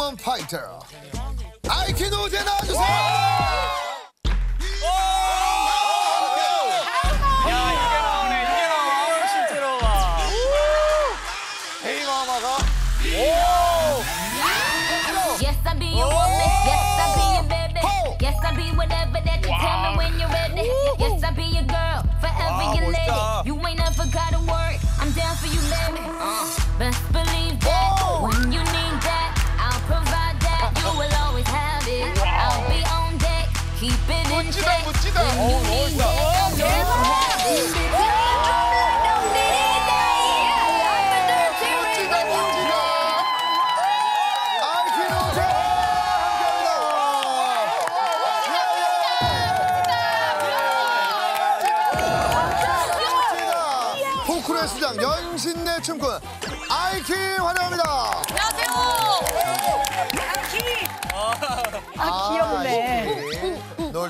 우먼 파이터 아이키노제 나와주세요. I'm there to have it. 멋지다 멋지다. 아이키노제 함께합니다. 포크레 수장 연신내 춤꾼 아이키 환영합니다. 아, 귀엽네.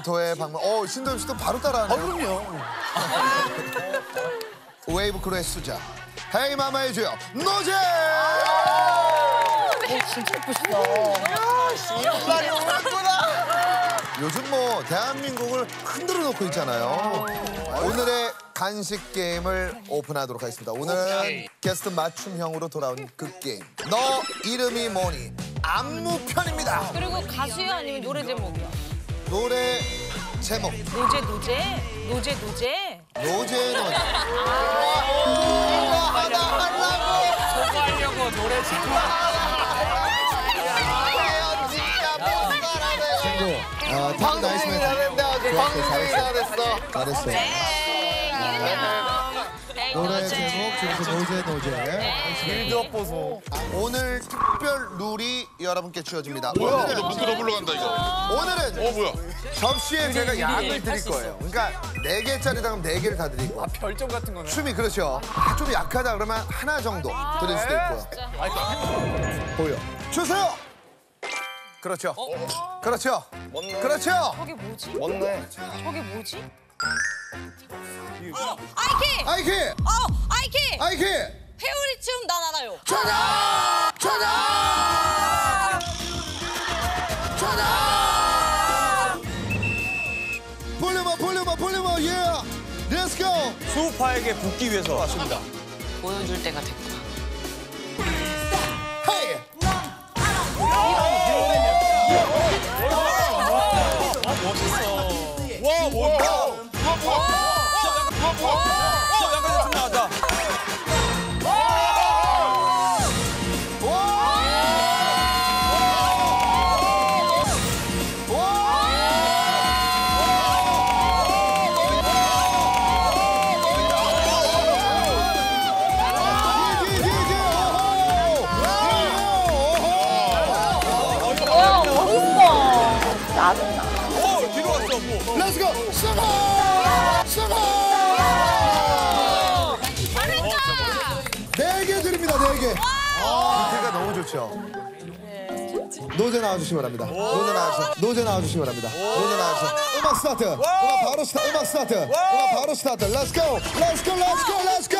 놀토의 방문. 어 신도엽 씨도 바로 따라하네요. 그럼요. 웨이비 crew의 수장 Hey Mama의 주역 노제. 진짜 예쁘시다. 요즘 뭐 대한민국을 흔들어 놓고 있잖아요. 오늘의 간식 게임을 오픈하도록 하겠습니다. 오늘은 게스트 맞춤형으로 돌아온 그 게임. 너 이름이 뭐니? 안무 편입니다. 그리고 가수야 아니면 노래 제목이야? 노래 제목 노제 노제? 노제 노제? 노제 노제. 저거 하려고 노래 제목. 친구, 아, top nice man. 좋았어, 잘했어. 잘했어. 노래 제목 중에서 노제 노제. build up 보소. 오늘 특별 룰이 여러분께 주어집니다. 뭐야? 오늘은, 묶고 더블로 간다 이거. 오늘은 어 뭐야? 접시에 제가 양을 드릴 거예요. 그러니까 네 개짜리다 그러면 네 개를 다 드리고 별점 같은 거네. 춤이 그렇죠. 아, 좀 약하다 그러면 하나 정도 드릴 수도 있고요. 보여. 주세요. 그렇죠. 그렇죠. 그렇죠. 저게 뭐지? 맞네. 저게 뭐지? 아이키! 아이키, 어! 아이키! 아이키. 회오리 춤 난 알아요. 전화, 전화, 전화. volume up, volume up, volume up. 예. Let's go. 스우파에게 붙기 위해서 왔습니다. 보여줄 때가 됐구나. Let's go. 서버. 서버. 네개 드립니다. 네 개. 밑에가 너무 좋죠. 노제 나와주시기 바랍니다. 노제 나와주세요. 노제 나와주시기 바랍니다. 노제 나와주세요. 음악 스타트. 음악 바로 스타트. 음악 스타트. 음악 바로 스타트. Let's go. Let's go. Let's go. Let's go. 노제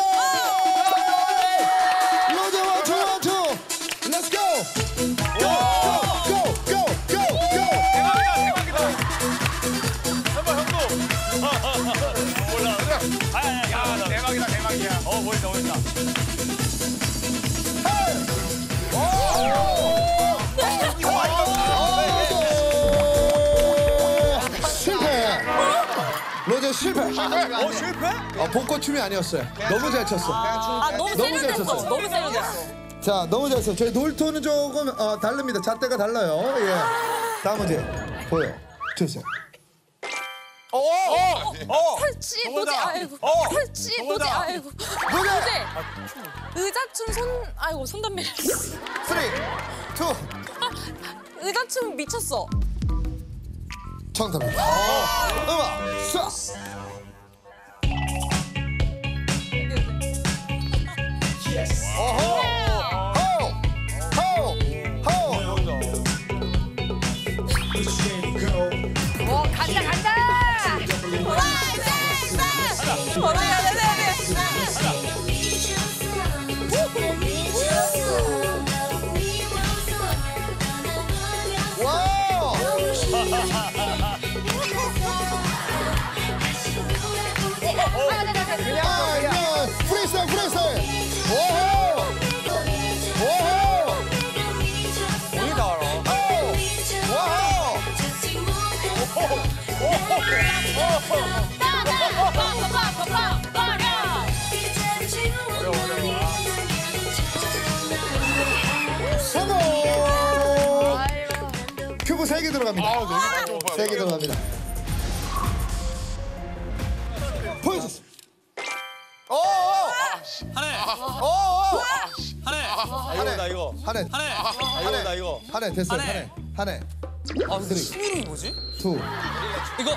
실패. 어 실패? 어, 복고 춤이 아니었어요. 너무 잘 췄어. 아 너무 너무 잘 세련됐어. 쳤어. 너무 세련됐어. 자, 너무 잘 쳤어. 저희 놀토는 조금 어, 다릅니다. 잣대가 달라요. 예. 다음 문제 보여 주세요. 어. 어. 어. 펄치 노제 아이고. 어. 펄치 노제 저거다. 아이고. 노제! 노제. 의자춤 손 아이고 손담배. 3, 2, 의자춤 미쳤어. 정답입니다. 음악 쏴. 어허. 세개 들어갑니다. 아, 너무 깜짝 못세개 들어갑니다. 보여주세요. 한해. 한해. 한해. 나 이거 한해. 한해. 한해. 나 이거. 한해. 됐어요. 한해. 한해. 아 근데 춤이 뭐지? 투. 이거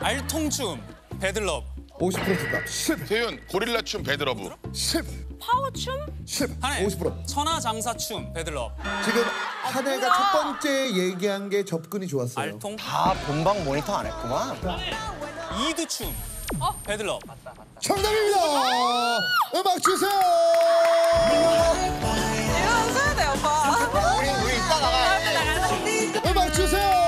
알통춤 배들럽 50% 정답 10 세윤 고릴라 춤 배드러브 10 파워춤? 10 한해 50% 천하장사춤 배들럽 지금 한 해가 첫 번째 얘기한 게 접근이 좋았어요. 알통 다 본방 모니터 안 했구만. 이두춤 배들럽 정답입니다. 음악 주세요. 이거 써야 돼 오빠. 우리 우리 이따 나가야 돼. 음악 주세요.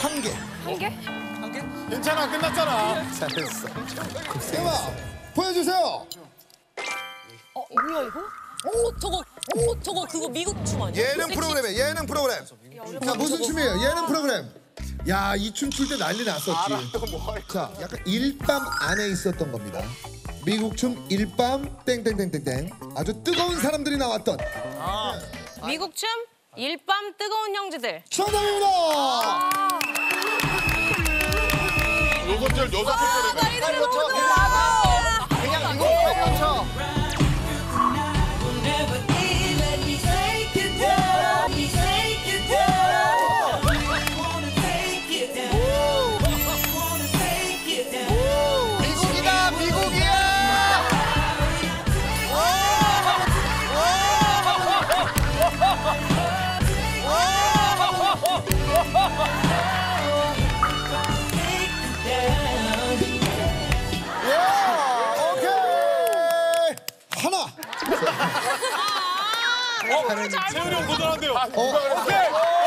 한 개. 한 개? 괜찮아 끝났잖아 잘했어. 음악 보여주세요. 어 뭐야 이거? 어 저거 어 저거 그거 미국 춤 아니야? 예능 섹시 프로그램에 예능 프로그램. 자 무슨 춤이에요? 예능 프로그램. 야 이 춤 출 때 난리 났었지. 자 약간 일밤 안에 있었던 겁니다. 미국 춤 일밤 땡땡땡땡땡 아주 뜨거운 사람들이 나왔던 미국 춤 일밤 뜨거운 형제들. 정답입니다. 여섯 절 여섯 절이네 이거 못그 세윤이 형 도전한대요. 어, 오케이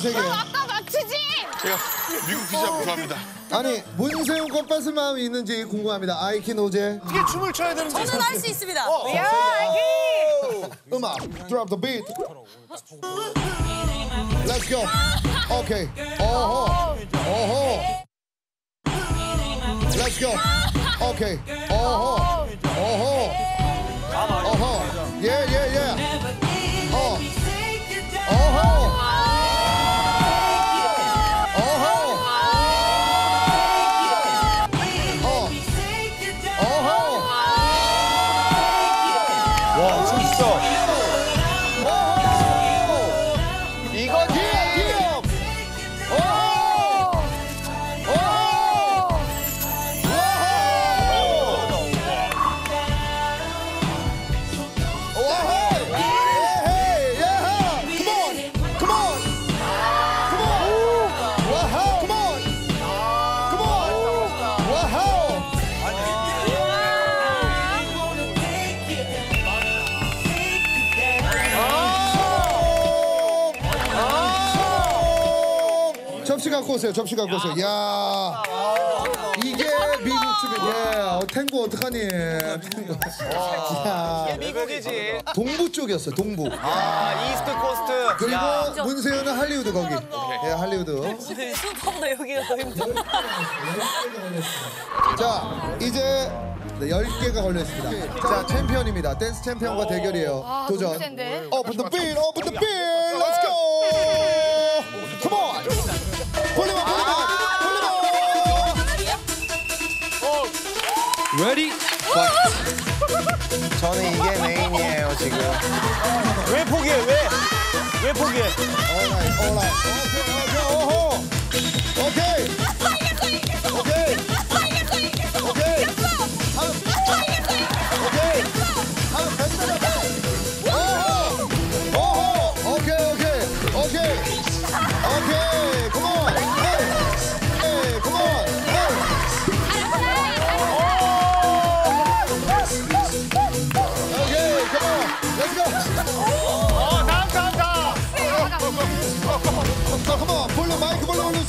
세 개. 아까 맞추지? 제가 미국 피자 좋아합니다 아니 문세윤 건 뺏을 마음이 있는지 궁금합니다. 아이키 노제. 이게 춤을 춰야 되는데 저는 할 수 있습니다. 야, 음악. Drop the beat. Let's go. 오케이. 어허. 어허. Let's go. 오케이. 어허. 어허. 접시 갖고 오세요. 접시 갖고 오세요. 야 이게 미국 춤이야. 예, 어, 탱고 어떡하니? 야 미국이지. 동부 쪽이었어요. 동부. 아 East Coast. 그리고 문세윤은 할리우드 거기. 예, 할리우드. 스우파보다 여기가 더 힘들어. 자, 이제 네, 10개가 걸려 있습니다. 자, 챔피언입니다. 댄스 챔피언과 대결이에요. 도전. Open the beat, open the beat. Let's go. Come on. Ready? 저는 이게 메인이에요 지금. 왜 포기해 왜? 왜 포기해? Alright, alright. 오케이, 오케이, 오케이. 볼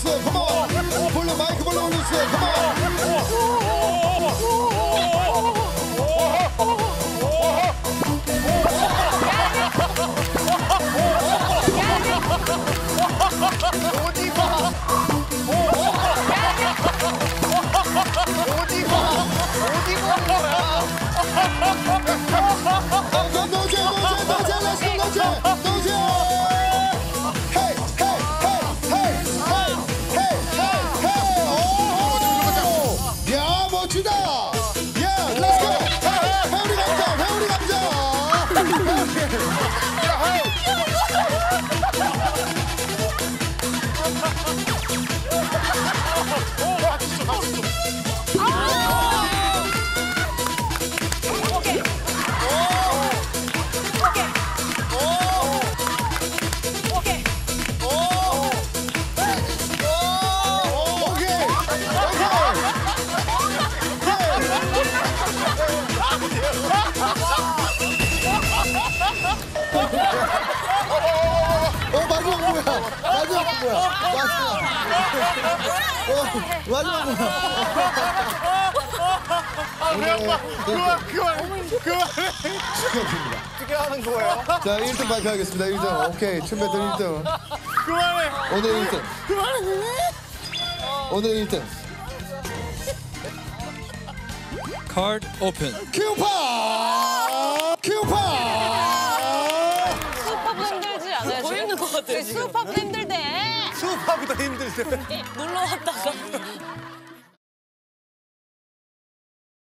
뭐야? 마지막. 어, 마지막 뭐야? 그만, 그만, 그만. 축하드립니다. 어떻게 하는 거예요? 자, 1등 발표하겠습니다. 1등. 오케이. 춤 배틀 1등. 그만해. 오늘 1등. 오늘 1등. Card open. 큐파! 큐파! 슈퍼보 힘들지 않아요? 더 힘든 것 같아요. 슈퍼보 힘 수업하보다 힘들대. 놀러 왔다가